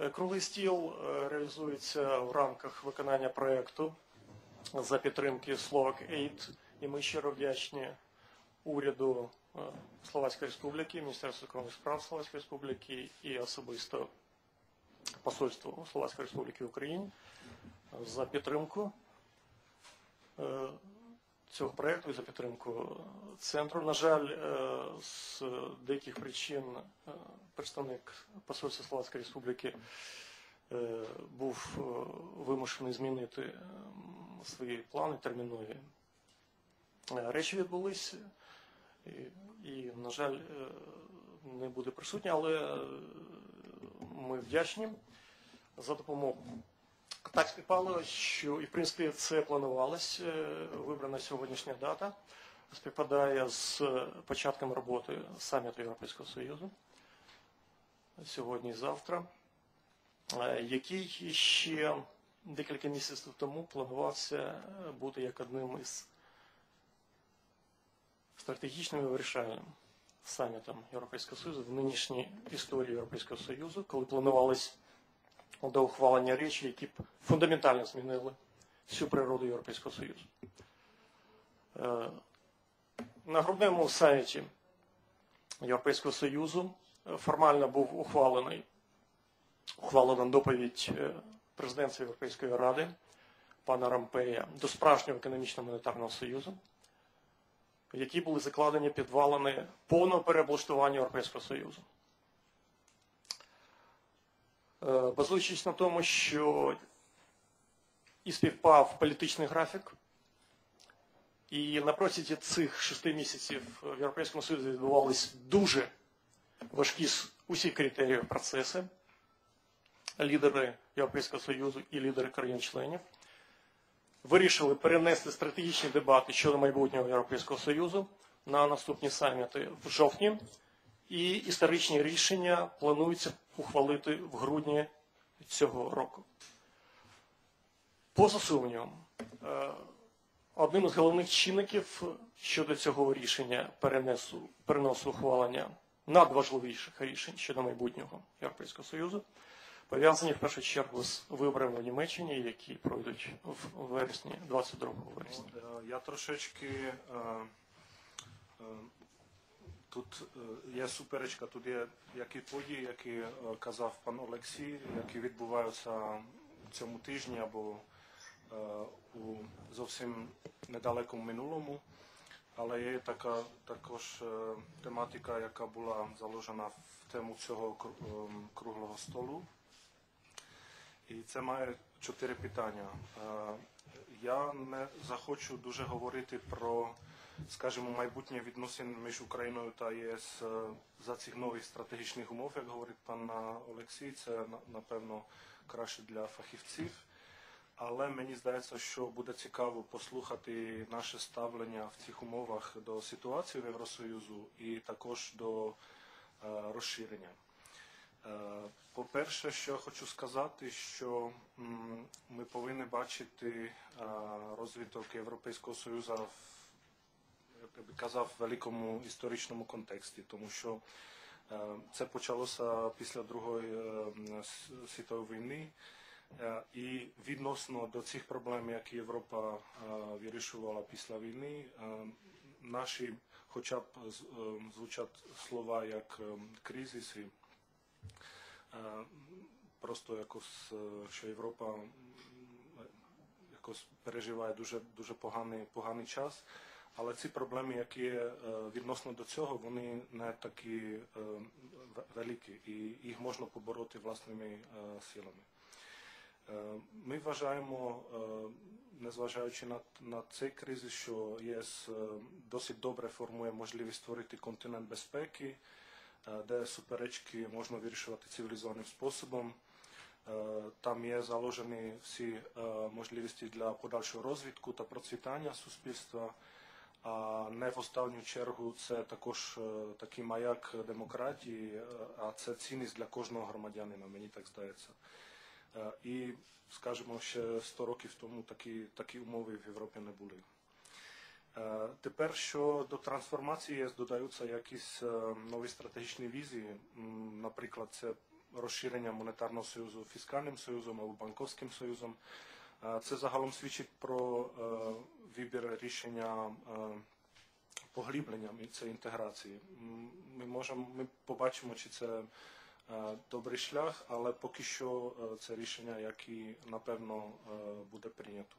Е, Круглий стіл е, реалізується в рамках виконання проєкту за підтримки Slovak Aid, і ми щиро вдячні уряду е, Словацької Республіки, Міністерству закордонних справ Словацької Республіки і особисто посольству Словацької Республіки в Україні за підтримку цього проєкту і за підтримку центру. На жаль, е, з деяких причин е, представник посольства Словацької Республіки е, був вимушений змінити е, свої плани термінові. Речі відбулись, і, і, на жаль, не буде присутній, але ми вдячні за допомогу. Так співпало, що і в принципі це планувалось. е, Вибрана сьогоднішня дата співпадає з початком роботи саміту Європейського Союзу сьогодні і завтра, е, який ще декілька місяців тому планувався бути як одним із стратегічним і вирішальним самітом Європейського Союзу в нинішній історії Європейського Союзу, коли планувались до ухвалення речі, які б фундаментально змінили всю природу Європейського Союзу. Е, На грудневому саміті Європейського Союзу формально був ухвалений ухвалена доповідь е, президента Європейської ради пана Рампея до справжнього економічного монетарного союзу, в якій були закладені підвалини повного переоблаштування Європейського Союзу. Е, Базуючись на тому, що і співпав політичний графік, і на протязі цих шести місяців в Європейському Союзі відбувались дуже важкі з усіх критеріїв процеси. Лідери Європейського Союзу і лідери країн-членів вирішили перенести стратегічні дебати щодо майбутнього Європейського Союзу на наступні саміти в жовтні. І історичні рішення планується ухвалити в грудні цього року. Поза сумнівом, е, одним із головних чинників щодо цього рішення перенесу, переносу ухвалення надважливіших рішень щодо майбутнього Європейського Союзу пов'язані в першу чергу з виборами в Німеччині, які пройдуть в вересні, 22 вересня. Е, Я трошечки е, тут е, є суперечка, тут є які події, які е, казав пан Олексій, які відбуваються цьому тижні або е, у зовсім недалекому минулому. Але є така також тематика, яка була заложена в тему цього круглого столу. І це має чотири питання. Е, Я не захочу дуже говорити про, скажімо, майбутнє відносин між Україною та ЄС е, за цих нових стратегічних умов, як говорить пан Олексій. Це напевно краще для фахівців. Але мені здається, що буде цікаво послухати наше ставлення в цих умовах до ситуації в Євросоюзу і також до е, розширення. По-перше, що я хочу сказати, що ми повинні бачити е, розвиток Європейського Союзу в як би казав, великому історичному контексті, тому що е, це почалося після Другої е, світової війни. І відносно до цих проблем, які Європа вирішувала після війни, наші, хоча б звучать слова як е, кризис, і, е, просто якось, е, що Європа якось переживає дуже, дуже поганий, поганий час. Але ці проблеми, які е, відносно до цього, вони не такі е, великі, і їх можна побороти власними силами. Ми вважаємо, незважаючи на, на цей кризис, що ЄС досить добре формує можливість створити континент безпеки, де суперечки можна вирішувати цивілізованим способом. Е, Там є заложені всі е, можливості для подальшого розвитку та процвітання суспільства. А не в останню чергу це також е, такий маяк демократії, е, а це цінність для кожного громадянина, мені так здається. Е, І, скажімо, ще 100 років тому такі, такі умови в Європі не були. Е, Тепер щодо трансформації ЄС додаються якісь е, нові стратегічні візії. Наприклад, це розширення монетарного союзу фіскальним союзом або банковським союзом. Е, Це загалом свідчить про вибір рішення поглибленням і це інтеграції. Ми можемо, ми побачимо, чи це добрий шлях, але поки що це рішення, яке напевно буде прийнято.